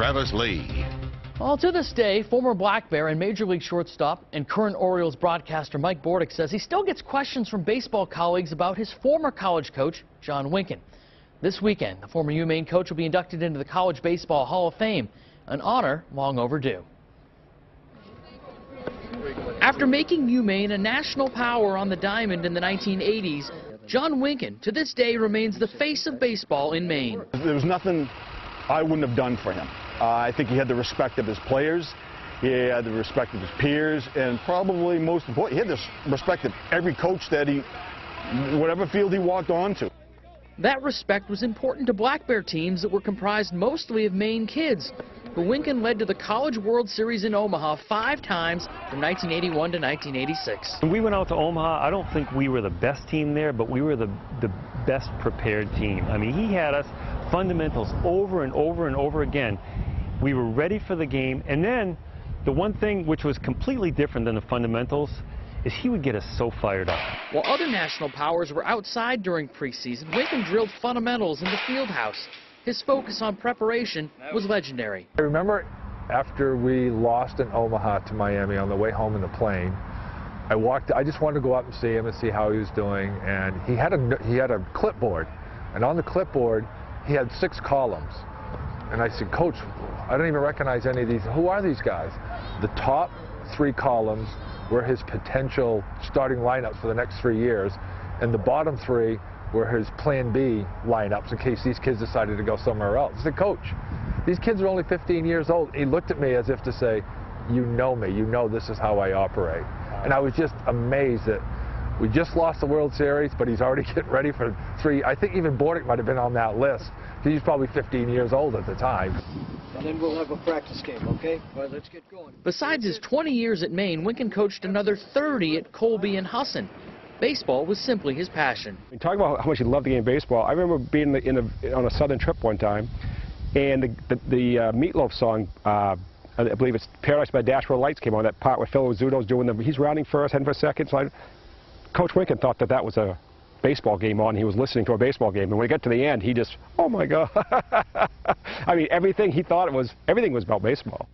Travis Lee. Well, to this day, former Black Bear and Major League shortstop and current Orioles broadcaster Mike Bordick says he still gets questions from baseball colleagues about his former college coach, John Winkin. This weekend, the former UMaine coach will be inducted into the College Baseball Hall of Fame, an honor long overdue. After making UMaine a national power on the diamond in the 1980s, John Winkin to this day remains the face of baseball in Maine. There was nothing I wouldn't have done for him. Uh, I think he had the respect of his players, he had the respect of his peers, and probably most important, he had the respect of every coach that he, whatever field he walked onto. That respect was important to Black Bear teams that were comprised mostly of Maine kids, But Winkin led to the College World Series in Omaha five times from 1981 to 1986. When we went out to Omaha, I don't think we were the best team there, but we were the, the best prepared team. I mean, he had us fundamentals over and over and over again. We were ready for the game. And then the one thing which was completely different than the fundamentals is he would get us so fired up. While other national powers were outside during preseason, Winkin drilled fundamentals in the field house. His focus on preparation was legendary. I remember after we lost in Omaha to Miami on the way home in the plane, I walked, I just wanted to go up and see him and see how he was doing, and he had a, he had a clipboard, and on the clipboard, he had six columns. And I said, Coach, I don't even recognize any of these. Who are these guys? The top three columns were his potential starting lineups for the next three years, and the bottom three were his plan B lineups in case these kids decided to go somewhere else. I said, Coach, these kids are only 15 years old. He looked at me as if to say, you know me, you know this is how I operate. And I was just amazed that we just lost the World Series, but he's already getting ready for three. I think even Bordick might have been on that list. He's probably 15 years old at the time. And then we'll have a practice game, okay? All right, let's get going. Besides his 20 years at Maine, Winkin coached another 30 at Colby and Husson. Baseball was simply his passion. We talk about how much he loved the game of baseball. I remember being in a, on a southern trip one time, and the, the, the uh, Meatloaf song, uh, I believe it's Paradise by Dashboard Lights came on, that part where Phil Rizzuto's doing the, he's rounding first, heading for second. So I, Coach Winkin thought that that was a baseball game on. He was listening to a baseball game, and when we got to the end, he just, oh my God. I mean, everything he thought it was, everything was about baseball.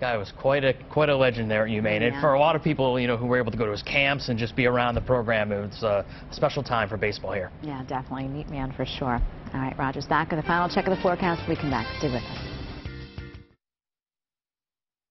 Guy was quite a quite a legend there at UMaine, and for a lot of people, you know, who were able to go to his camps and just be around the program, it was uh, a special time for baseball here. Yeah, definitely, neat man for sure. All right, Rogers back with a final check of the forecast. We come back. Stay with us.